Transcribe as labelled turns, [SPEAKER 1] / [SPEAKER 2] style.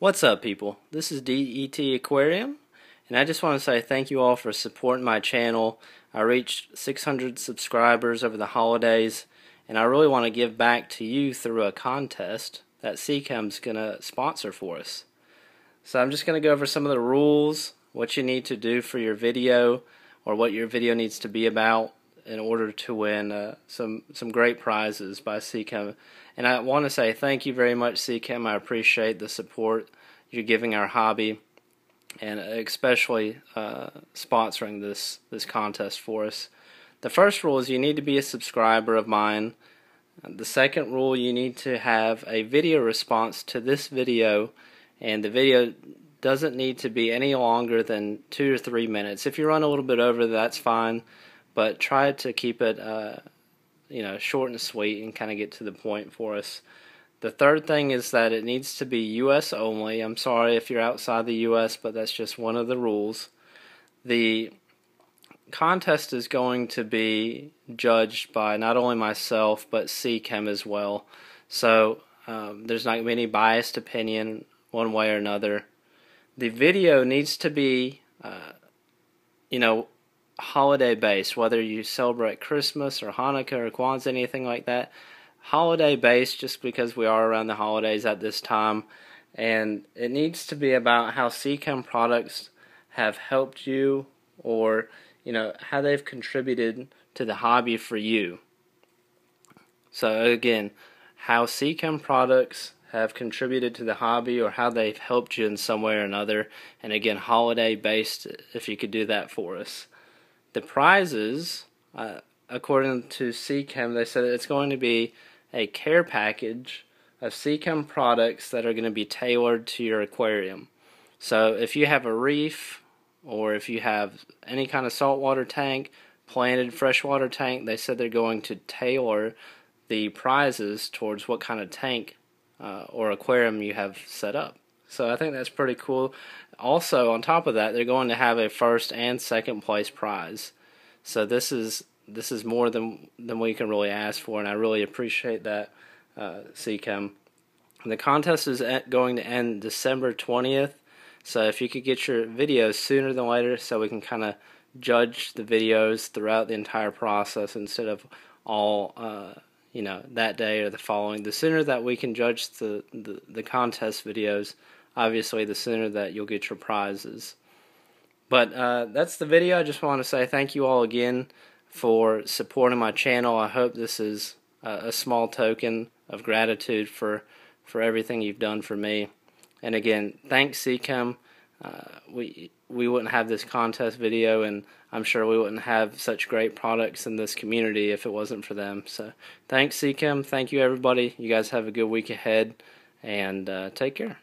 [SPEAKER 1] What's up, people? This is DET Aquarium, and I just want to say thank you all for supporting my channel. I reached 600 subscribers over the holidays, and I really want to give back to you through a contest that Seachem's going to sponsor for us. So I'm just going to go over some of the rules, what you need to do for your video, or what your video needs to be about in order to win uh, some some great prizes by Seachem. And I want to say thank you very much, Seachem. I appreciate the support you're giving our hobby, and especially uh, sponsoring this this contest for us. The first rule is you need to be a subscriber of mine. The second rule, you need to have a video response to this video, and the video doesn't need to be any longer than two or three minutes. If you run a little bit over, that's fine but try to keep it, uh, you know, short and sweet and kind of get to the point for us. The third thing is that it needs to be U.S. only. I'm sorry if you're outside the U.S., but that's just one of the rules. The contest is going to be judged by not only myself but Seachem as well. So um, there's not any biased opinion one way or another. The video needs to be, uh, you know, holiday based, whether you celebrate Christmas or Hanukkah or Kwanzaa, anything like that. Holiday based, just because we are around the holidays at this time, and it needs to be about how Seachem products have helped you, or you know how they've contributed to the hobby for you. So again, how Seachem products have contributed to the hobby or how they've helped you in some way or another. And again, holiday based, if you could do that for us. The prizes, uh, according to Seachem, they said it's going to be a care package of Seachem products that are going to be tailored to your aquarium. So if you have a reef or if you have any kind of saltwater tank, planted freshwater tank, they said they're going to tailor the prizes towards what kind of tank uh, or aquarium you have set up. So I think that's pretty cool. Also, on top of that, they're going to have a first and second place prize. So this is this is more than than we can really ask for, and I really appreciate that, uh, Seachem. The contest is going to end December twentieth. So if you could get your videos sooner than later, so we can kind of judge the videos throughout the entire process instead of all uh, you know that day or the following. The sooner that we can judge the the, the contest videos obviously the sooner that you'll get your prizes. But uh, that's the video. I just want to say thank you all again for supporting my channel. I hope this is a, small token of gratitude for for everything you've done for me. And again, thanks Seachem. Uh, we we wouldn't have this contest video, and I'm sure we wouldn't have such great products in this community if it wasn't for them. So thanks Seachem. Thank you everybody. You guys have a good week ahead, and uh, take care.